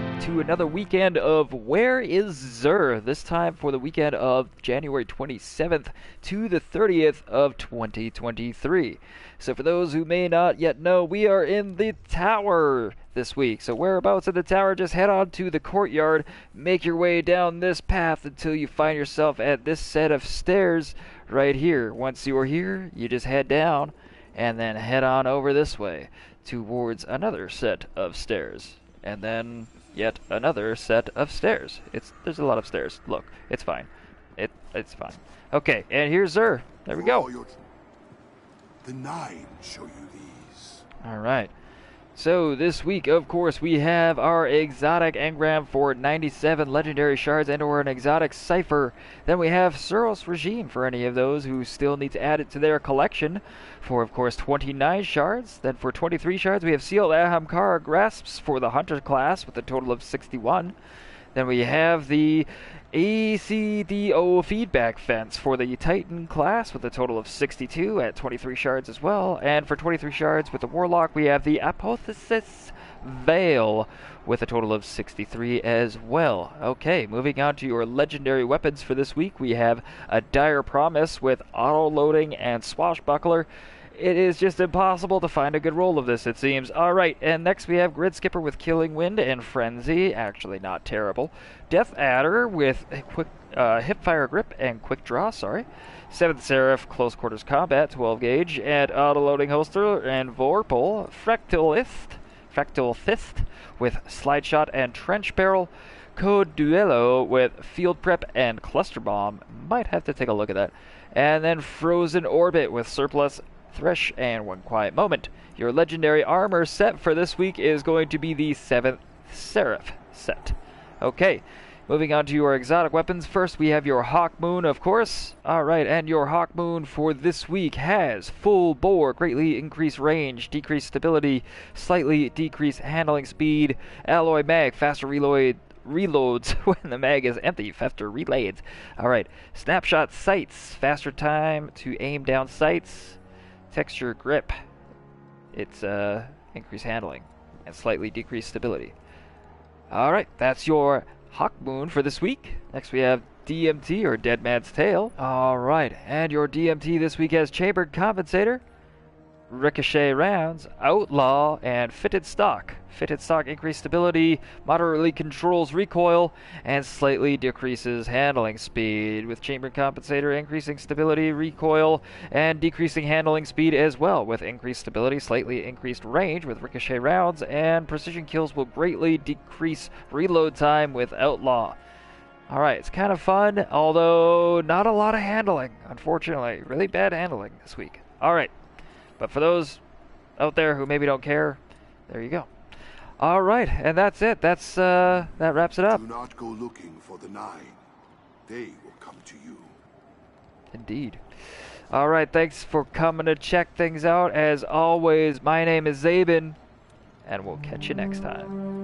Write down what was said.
back to another weekend of Where is Xur? This time for the weekend of January 27th to the 30th of 2023. So, for those who may not yet know, we are in the tower this week. So, whereabouts in the tower, just head on to the courtyard, make your way down this path until you find yourself at this set of stairs right here. Once you are here, you just head down and then head on over this way towards another set of stairs and then yet another set of stairs. It's there's a lot of stairs. Look, it's fine. It it's fine. Okay, and here's Xur. There we go. The nine show you these. All right. So this week, of course, we have our exotic engram for 97 legendary shards and or an exotic cipher. Then we have Suros Regime for any of those who still need to add it to their collection for, of course, 29 shards. Then for 23 shards, we have Sealed Ahamkara Grasps for the Hunter class with a total of 61. Then we have the ACDO feedback fence for the Titan class with a total of 62 at 23 shards as well. And for 23 shards with the Warlock, we have the Apotheosis Veil with a total of 63 as well. Okay, moving on to your legendary weapons for this week, we have a Dire Promise with auto loading and swashbuckler. It is just impossible to find a good roll of this, it seems. Alright, and next we have Grid Skipper with Killing Wind and Frenzy. Actually, not terrible. Death Adder with a quick uh, Hipfire Grip and Quick Draw, sorry. Seventh Seraph, Close Quarters Combat, 12 gauge, and Auto Loading Holster and Vorpal. Fractalist, Fractal Fist with Slide Shot and Trench Barrel. Code Duello with Field Prep and Cluster Bomb. Might have to take a look at that. And then Frozen Orbit with Surplus Thresh, and One Quiet Moment. Your legendary armor set for this week is going to be the 7th Seraph set. Okay, moving on to your exotic weapons. First, we have your Hawk Moon, of course. Alright, and your Hawk Moon for this week has full bore, greatly increased range, decreased stability, slightly decreased handling speed, alloy mag, faster reload, reloads when the mag is empty, faster reloads. Alright, snapshot sights, faster time to aim down sights, texture grip. It's uh, increased handling and slightly decreased stability. Alright, that's your Hawk Moon for this week. Next we have DMT or Dead Man's Tail. Alright, and your DMT this week has Chambered Compensator, ricochet rounds, outlaw, and fitted stock. Fitted stock increased stability, moderately controls recoil, and slightly decreases handling speed, with chamber compensator increasing stability, recoil, and decreasing handling speed as well, with increased stability, slightly increased range with ricochet rounds, and precision kills will greatly decrease reload time with outlaw. Alright, it's kind of fun, although not a lot of handling, unfortunately. Really bad handling this week. Alright. But for those out there who maybe don't care, there you go. All right, and that's it. That's uh, that wraps it up. Do not go looking for the nine. They will come to you. Indeed. All right, thanks for coming to check things out. As always, my name is Zabin, and we'll catch you next time.